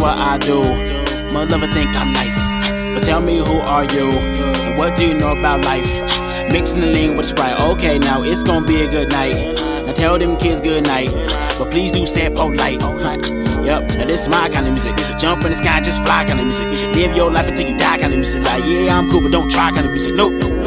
what I do. My lover think I'm nice, but tell me who are you and what do you know about life? Mixing the lean with Sprite, okay, now it's gonna be a good night. Now tell them kids good night, but please do say it polite. Yep, now this is my kind of music. Jump in the sky, just fly kind of music. Live your life until you die kind of music. Like, yeah, I'm cool, but don't try kind of music. Nope.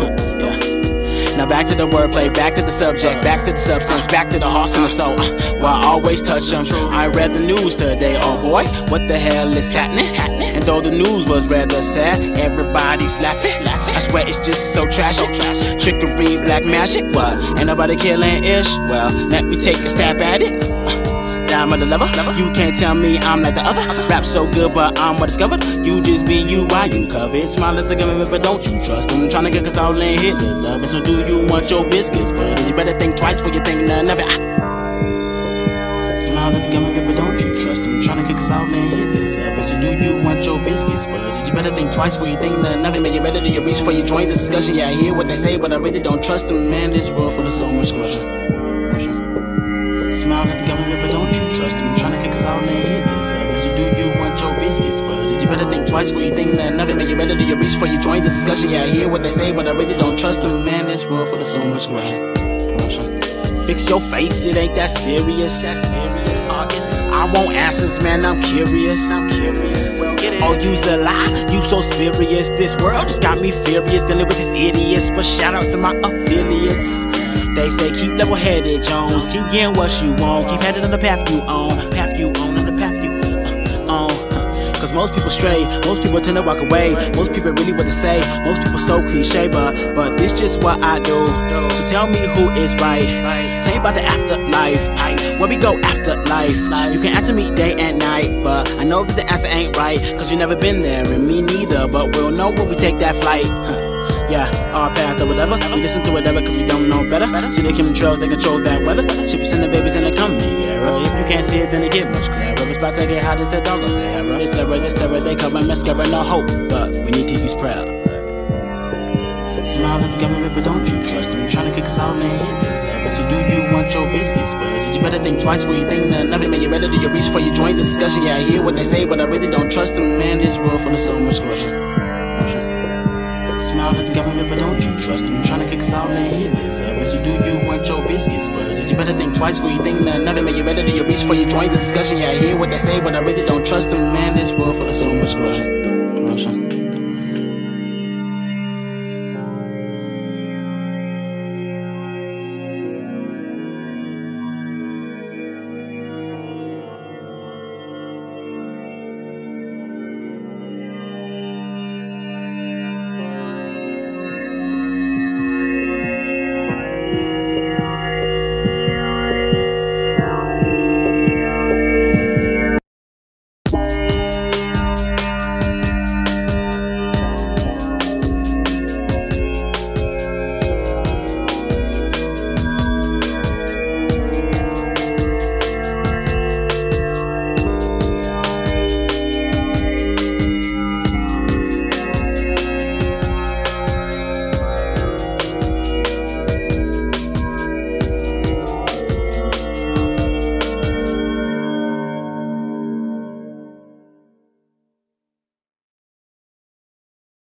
Now back to the wordplay, back to the subject, back to the substance, back to the heart and the soul. Uh, well, always touch them. I read the news today, oh boy, what the hell is happening? And though the news was rather sad, everybody's laughing. I swear it's just so tragic. Trickery, black magic, what? Ain't nobody killing ish? Well, let me take a stab at it. Dime of the lover. You can't tell me I'm like the other. Rap so good, but I'm what discovered. You just be you, why you covered? Smile at the government, but don't you trust them? Trying to get us all in Hitler's oven. So do you want your biscuits? But you better think twice before you think none of it. Ah. Smile at the government, but don't you trust them? Trying to kick us all in Hitler's oven. So do you want your biscuits? But you better think twice before you think none of it. Make it better to your reach before you join the discussion. Yeah, I hear what they say, but I really don't trust them. Man, this world full of so much corruption. Smile at the government, but don't you trust them? Trying to kick us all in Hitler's oven. So do you want your biscuits? But you better think twice before you think none of it. Make it better to your reach before you join the discussion. Yeah, I hear what they say, but I really don't trust them. Man, this world full of so much corruption. Fix your face, it ain't that serious. Uh, I want answers, man. I'm curious. I'm curious. Oh, you's a lie. You so spurious. This world just got me furious dealing with these idiots. But shout out to my affiliates. They say keep level headed, Jones. Keep getting what you want. Keep headed on the path you own. Path you own on the path you uh, own. Cause most people stray, most people tend to walk away. Most people really what to say. Most people so cliche, but but this just what I do. So tell me who is right. Tell me about the afterlife. Where we go after life. You can answer me day and night, but I know that the answer ain't right. Cause you never been there, and me neither. But we'll know when we take that flight. Yeah, our path or whatever. We listen to whatever cause we don't know better. See the chemtrails, they control that weather. Ships and the babies in the coming era. If you can't see it, then it get much clearer. It's about to get hot as the dog on Sahara. This terror, this terror, they cover mascara, no hope. But we need to use prayer. Smile at the government, but don't you trust them? Trying to kick us all in Hitler's oven. So do you want your biscuits? But you better think twice before you think none of it. Make it better to your reach before you join the discussion. Yeah, I hear what they say, but I really don't trust them. Man, this world full of so much corruption. Smile at the government, but don't you trust them? Trying to kick us all in Hitler's oven. So do you want your biscuits? But you better think twice before you think none of it. It better to your reach before you join the discussion. Yeah, I hear what they say, but I really don't trust them. Man, this world full of so much corruption.